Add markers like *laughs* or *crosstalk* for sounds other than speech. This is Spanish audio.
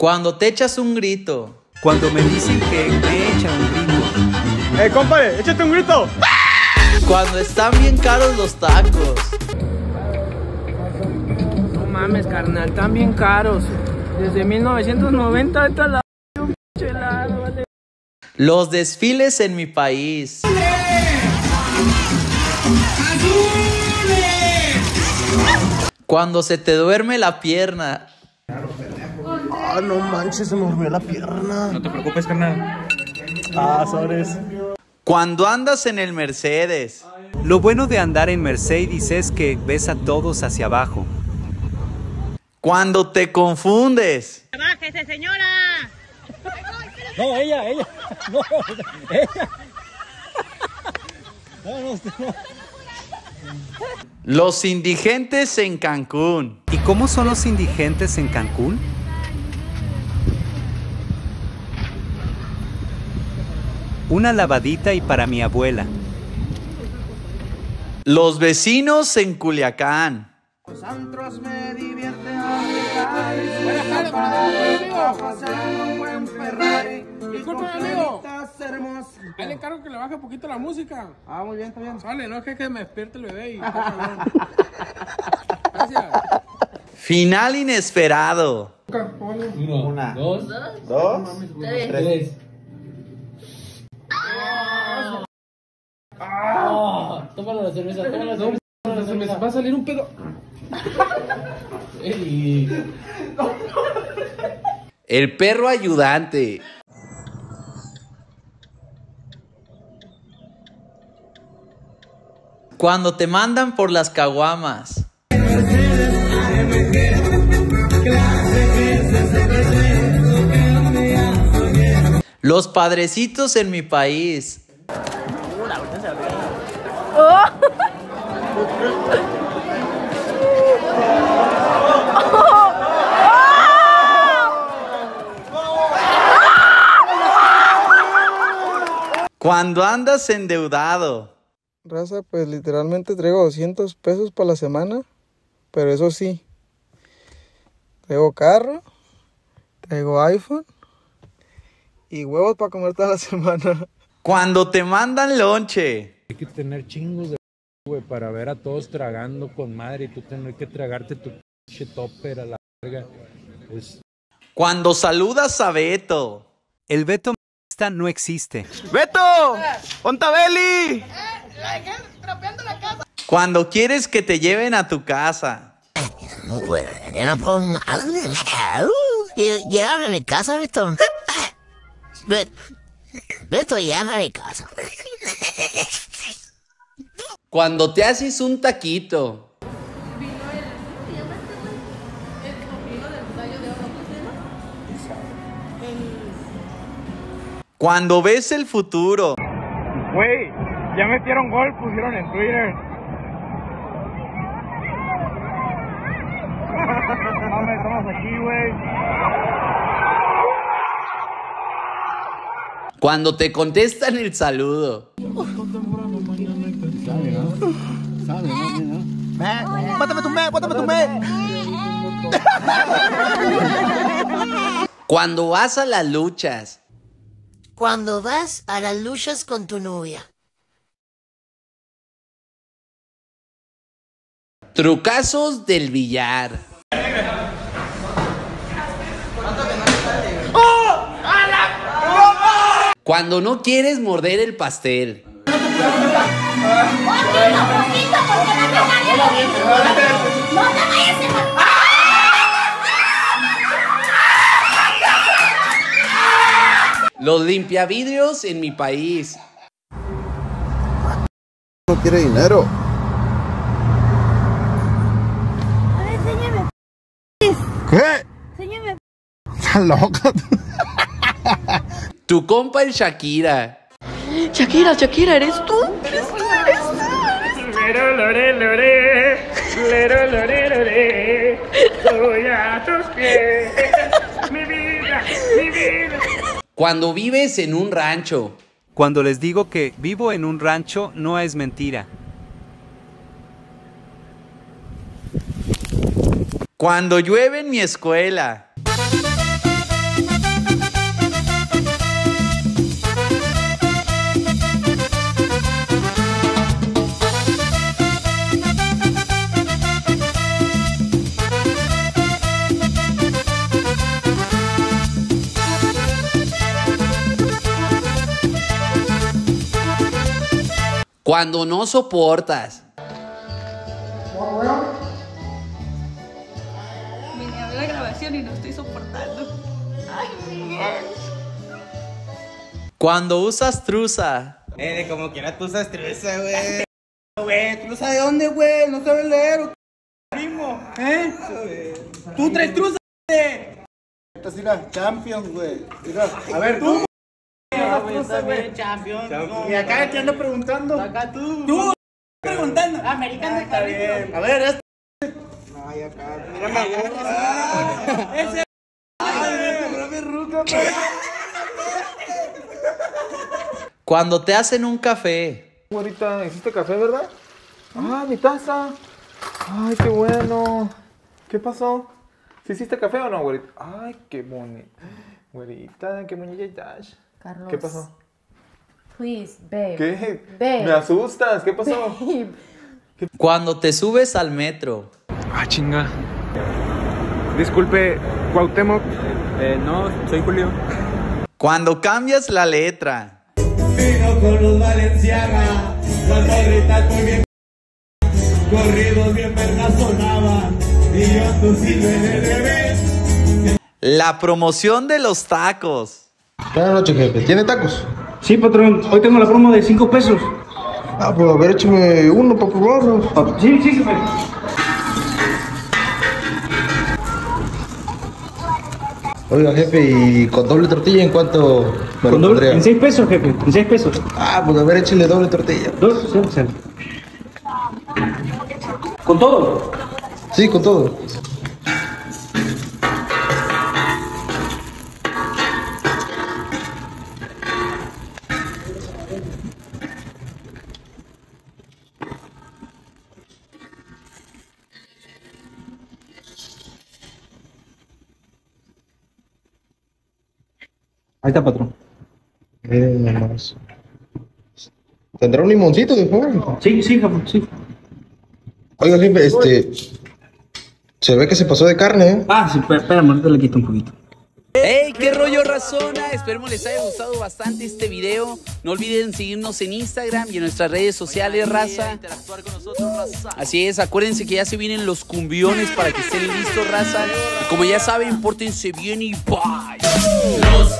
Cuando te echas un grito. Cuando me dicen que me echan un grito. ¡Eh, compadre! ¡Échate un grito! Cuando están bien caros los tacos. No mames, carnal, están bien caros. Desde 1990 está la helado, vale. Los desfiles en mi país. Cuando se te duerme la pierna. Ah, no manches, se me durmió la pierna. No te preocupes, carnal. Ah, sobres. Cuando andas en el Mercedes. Lo bueno de andar en Mercedes es que ves a todos hacia abajo. Cuando te confundes. ¡Bájese, señora! No, ella, ella. No, ella. No, no, usted no. Los indigentes en Cancún. ¿Y cómo son los indigentes en Cancún? Una lavadita y para mi abuela. Los vecinos en Culiacán. Disculpe, amigo. Ahí le encargo que le baje un poquito la música. Ah, muy bien, está bien. Sale, no es que, que me despierte el bebé y. *laughs* Gracias. Final inesperado. Una, Dos. dos, tres. Ah, tómalo la cerveza, tómalo la cerveza. tómalo la Se me cerveza. va a salir un pedo. Ey. El perro ayudante. Cuando te mandan por las caguamas. Los padrecitos en mi país. Cuando andas endeudado. Raza, pues literalmente traigo 200 pesos para la semana, pero eso sí, traigo carro, traigo iPhone y huevos para comer toda la *laughs* semana. Cuando te mandan lonche. Hay que tener chingos de güey para ver a todos tragando con madre y tú tener que tragarte tu pinche topper a la verga. Es Cuando saludas a Beto. El Beto no existe. ¡Beto! ¡Ponta Beli! Cuando quieres que te lleven a tu casa. Llévame a mi casa, Beto. Be- Beto, llévame a mi casa. Cuando te haces un taquito. Cuando ves el futuro. Güey, ya metieron gol, pusieron en Twitter. Mames, estamos aquí, güey. Cuando te contestan el saludo. ¡Bótame tu me! ¡Bótame tu me! *laughs* Cuando vas a las luchas. Cuando vas a las luchas con tu novia. Trucazos del billar. Cuando no quieres morder el pastel. Los limpiavidrios en mi país. No quiere dinero. ¿Qué? Está loca. Tu compa el Shakira. Shakira, Shakira, ¿eres tú? Lero, lore, lore. Lero, lore, lore. Estoy a tus pies. Mi vida, mi vida. Cuando vives en un rancho. Cuando les digo que vivo en un rancho, no es mentira. Cuando llueve en mi escuela. Cuando no soportas. Vine a ver la grabación y no estoy soportando. Ay. Cuando usas truza. Eh, como quiera tú usas truza, güey. Güey, ¿truza de dónde, güey? No sabes leer. ¿o? Primo, ¿eh? Tú traes truza, güey. Esta es la Champions, güey. A ver, tú. Champions. Y acá, ¿qué ando preguntando? Acá tú. Tú, preguntando. Americano está bien. A ver, este. Ay, acá. Mira la gorra. Ese. Me ruca, Cuando te hacen un café. Güerita, ¿hiciste café, verdad? Ah, mi taza. Ay, qué bueno. ¿Qué pasó? ¿Sí hiciste café o no, güerita? Ay, qué bonito. Güerita, qué bonita. Carlos. ¿Qué pasó? Please, babe. ¿Qué? Babe. Me asustas. ¿Qué pasó? Babe. Cuando te subes al metro. Ah, chinga. Disculpe, Cuauhtémoc. Eh, no, soy Julio. Cuando cambias la letra. Vino con los Valenciaga, cuando gritas muy bien. Corridos bien vergas sonaban, y yo tu en el bebé. La promoción de los tacos. Buenas noches, jefe. ¿Tiene tacos? Sí, patrón. Hoy tengo la promo de 5 pesos. Ah, pues a ver, échame uno para probarlo. Sí, sí, jefe. Oiga, jefe, ¿y con doble tortilla en cuánto me Con lo doble- en 6 pesos, jefe. En 6 pesos. Ah, pues a ver, échale doble tortilla. Dos, sí, sí. ¿Con todo? Sí, con todo. Ahí está, patrón. Eh. ¿Tendrá un limoncito de fondo? Sí, sí, jefe, sí. Oiga, jefe, este. Se ve que se pasó de carne, ¿eh? Ah, sí, espera, espérame, ahorita le quito un poquito. ¡Hey! ¿Qué rollo razona? Esperemos les haya gustado bastante este video. No olviden seguirnos en Instagram y en nuestras redes sociales, raza. Así es, acuérdense que ya se vienen los cumbiones para que estén listos, raza. Y como ya saben, pórtense bien y bye. Los